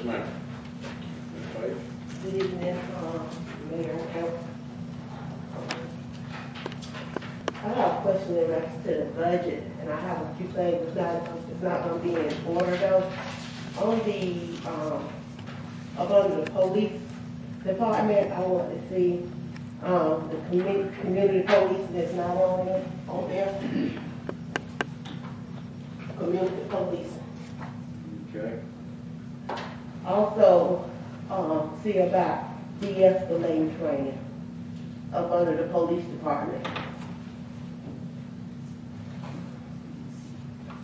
Yes, ma'am. Good evening, um, Mayor and Council. I have a question in reference to the budget, and I have a few things, it's not, it's not gonna be in order though. On the, um, up under the police department, I want to see, um, the community, community police that's not on there, on there. Community police. Okay. Also, um, see about de-escalating training up under the police department.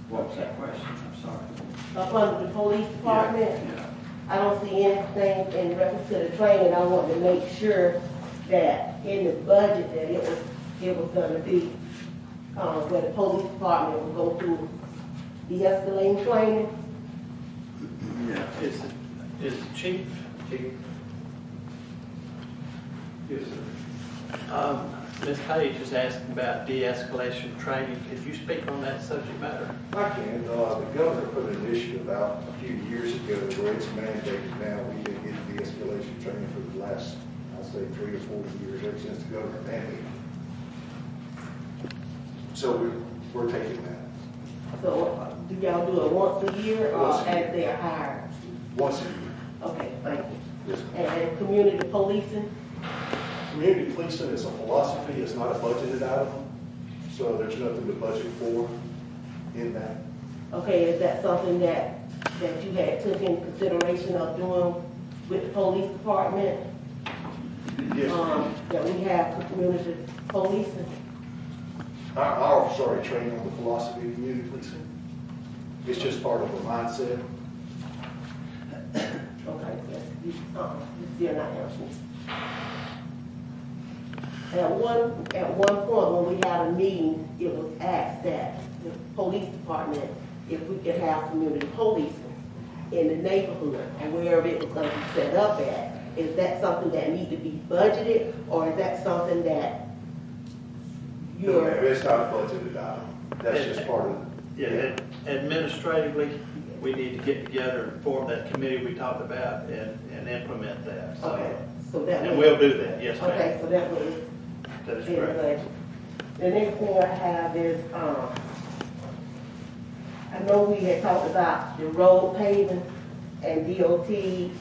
What's that? question? I'm sorry. Up under the police department, Yeah. I don't see anything in reference to the training. I want to make sure that in the budget that it was, it was gonna be, um, where the police department will go through de-escalating training. Yeah. Is, is chief, chief, Yes, sir. um, Ms. Paige is asking about de-escalation training. Could you speak on that subject matter? I can, uh, the governor put an initiative out a few years ago where it's mandated now, we did get de-escalation training for the last, I'd say, three or four years, ever since the governor mandated. it. So we're, we're taking that So, uh, do y'all do it once a year or Once a year. as they're hired? once a year. Okay, thank you. Yes, ma'am. And community policing, Community policing is a philosophy, it's not a budgeted item, so there's nothing to budget for in that. okay, is that something that, that you had took in consideration of doing with the police department? Yes. Um, that we have community policing? Our, our, sorry, training on the philosophy of community policing. It's just part of the mindset. Okay, yes, you, uh, not answering. At one, at one point, when we had a meeting, it was asked that the police department, if we could have community policing in the neighborhood, or wherever it was gonna be set up at. Is that something that need to be budgeted, or is that something that No, ma'am, you're, it's not a budgeted item. That's just part of, it. Yeah, ad- administratively, we need to get together and form that committee we talked about and, and implement that. So- okay, so that. And we'll do that, yes, ma'am. Okay, so that was That is in the correct. budget. The next thing I have is, um, I know we had talked about the road paving and DOT,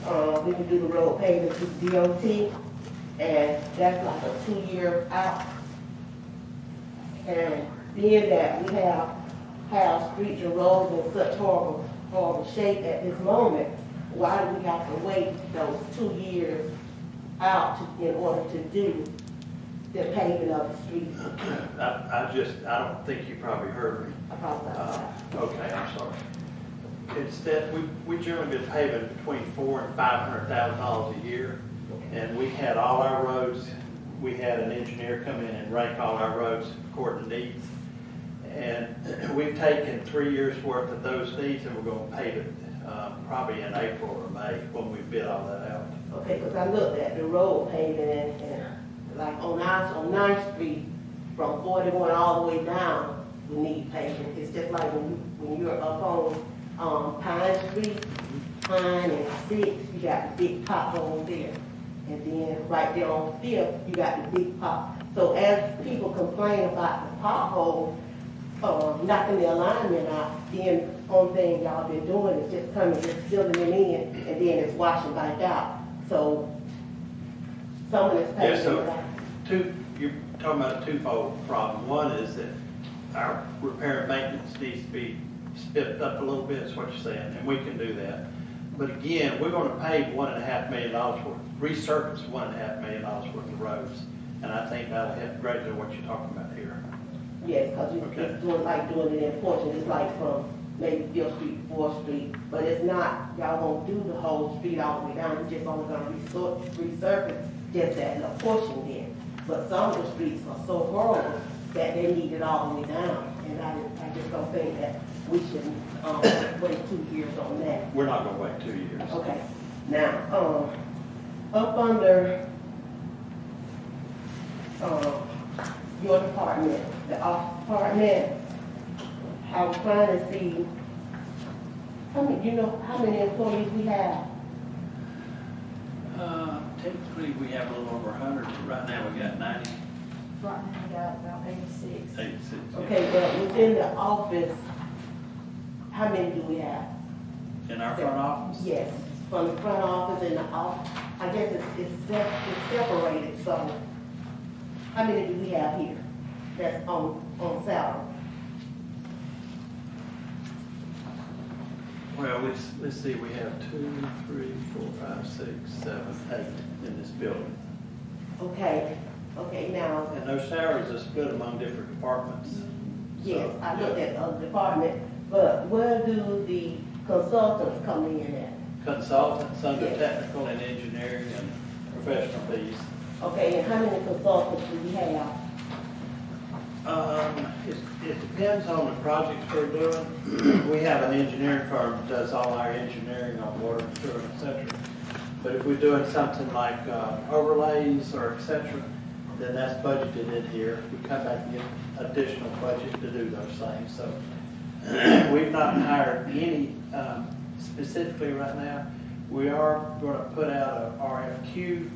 uh, we can do the road paving through DOT, and that's like a two-year out. And being that we have, have streets and roads in such horrible, horrible shape at this moment, why do we have to wait those two years out to- in order to do the paving of the streets? I, I just, I don't think you probably heard me. I apologize. Uh, Okay, I'm sorry. Instead, we, we generally been paving between four and five hundred thousand dollars a year. And we had all our roads, we had an engineer come in and rank all our roads according to needs. And we've taken three years' worth of those needs and we're gonna pave it, uh, probably in April or May when we bid all that out. Okay, because I looked at the road paving and, and like on our, on Ninth Street, from forty-one all the way down, we need paving. It's just like when you, when you're up on, um, Pine Street, Pine and Six, you got the big pothole there. And then right there on Fifth, you got the big pot. So as people complain about the pothole, uh, knocking the alignment out, then only thing y'all been doing is just coming, just filling it in, and then it's washing back out. So some of this Yes, pavement. so, two, you're talking about a twofold problem. One is that our repair and maintenance needs to be stepped up a little bit, is what you're saying, and we can do that. But again, we're gonna pave one and a half million dollars worth, resurface one and a half million dollars worth of roads. And I think that'll help greatly what you're talking about. Yes, because you Okay. it's doing, like doing it in portions, it's like from maybe Fifth Street, Fourth Street, but it's not, y'all won't do the whole street all the way down, you're just only gonna resur- resurface just that little portion there. But some of the streets are so horrible that they need it all the way down, and I, I just don't think that we should, um, wait two years on that. We're not gonna wait two years. Okay, now, um, up under, um, your department, the office department, I was trying to see, how many, you know, how many employees we have Uh, technically, we have a little over a hundred, right now we got ninety, Right now, we got about eighty-six. eighty-six. Okay, but within the office, how many do we have? In our front office? Yes, from the front office and the off, I guess it's, it's sep- it's separated, so how many do we have here that's on, on salary? Well, let's, let's see, we have two, three, four, five, six, seven, eight in this building. Okay, okay, now, And those salaries are split among different departments. yes, So, I looked yeah. at the uh, other department, but where do the consultants come in at? Consultants under Yes. technical and engineering and professional fees. Okay, and how many consultants do we have? Um, it, it depends on the projects we're doing. We have an engineering firm that does all our engineering on water, sewer, et cetera. But if we're doing something like uh, overlays or et cetera, then that's budgeted in here. We come back and get additional budget to do those things, so. We've not hired any, um, specifically right now. We are gonna put out a RFQ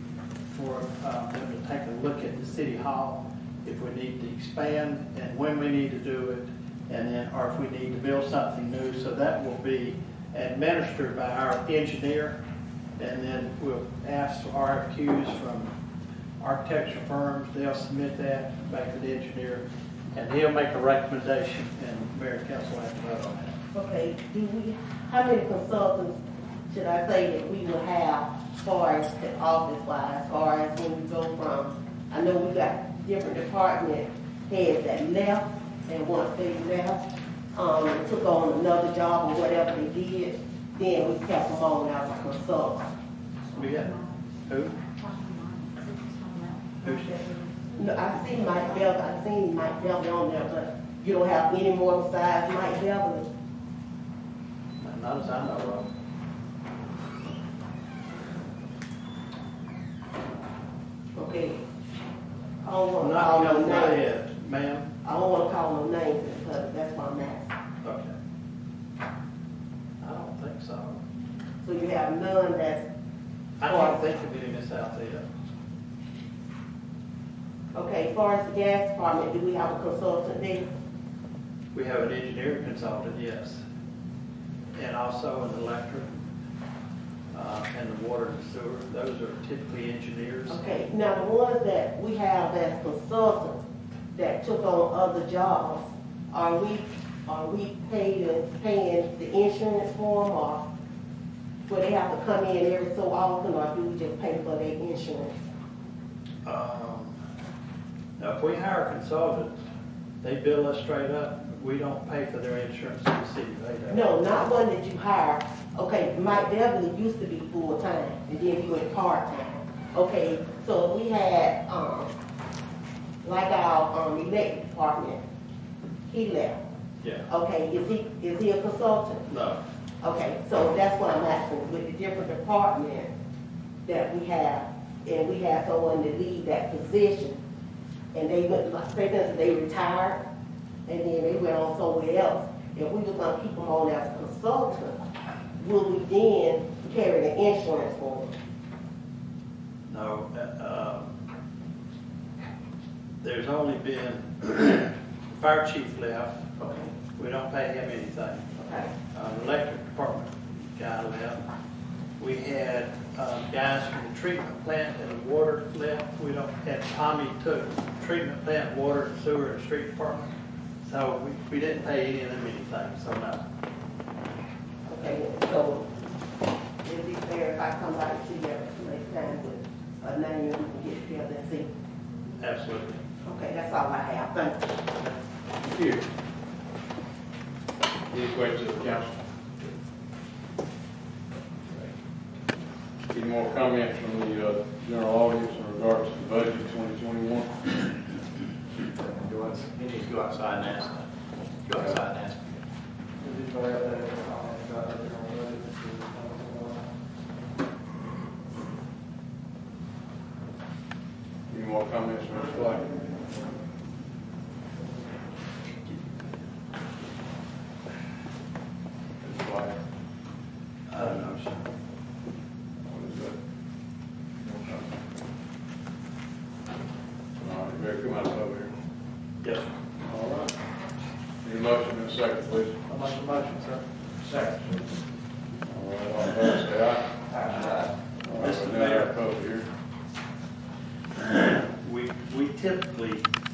for, uh, them to take a look at the city hall, if we need to expand and when we need to do it, and then, or if we need to build something new, so that will be administered by our engineer. And then we'll ask for RFQs from architecture firms, they'll submit that back to the engineer, and he'll make a recommendation, and mayor council will have to vote on that. Okay, do we, how many consultants should I say that we will have as far as the office wise, as far as when we go from, I know we got different department heads that left, and once they left, um, and took on another job or whatever they did, then we kept them on as a consultant. We got, who? Who's- No, I see Mike Beverly, I seen Mike Beverly on there, but you don't have any more besides Mike Beverly? Not as I know of. Okay. I don't wanna Not, call no, no not names. yet, ma'am. I don't wanna call no names because that's why I'm asking. Okay. I don't think so. So you have none that's, I can't think of any Miss Altheia. okay, as far as the gas department, do we have a consultant there? We have an engineering consultant, yes. And also an electric, uh, and the water and sewer, those are typically engineers. Okay, now the ones that we have as consultants that took on other jobs, are we, are we paying, paying the insurance for them or where they have to come in every so often or do we just pay for their insurance? Um, Now, if we hire consultants, they bill us straight up, we don't pay for their insurance in the city, they do. No, not one that you hire. Okay, Mike Beverly used to be full-time, and then he went part-time. Okay, so we had, um, like our, um, electric department, he left. Yeah, Okay, is he, is he a consultant? no, Okay, so that's what I'm asking, with the different departments that we have, and we have someone to leave that position, and they went, like, say that they retired, and then they went on somewhere else, if we was gonna keep them on as a consultant, will we then carry the insurance for them? no. uh, um, There's only been, fire chief left, Okay, we don't pay him anything. okay, uh, electric department guy left. We had, uh, guys from the treatment plant and the water left. We don't, and Tommy took treatment plant, water, and sewer, and street department. So we, we didn't pay any of them anything, so no. Okay, so, it'd be fair if I come by to see you next time with a name, and we can get together and see. Absolutely. Okay, that's all I have, thank you. Thank you. Any questions of the council? Any more comments from the, uh, general audience in regards to the budget twenty twenty-one? Go outs- You need to go outside and ask, go outside and ask. Any more comments from Mr. Blake? Mr. Blake, I don't know, sir. what is that? Yes, sir. All right. Need a motion in a second, please. I'll make a motion, sir. Second.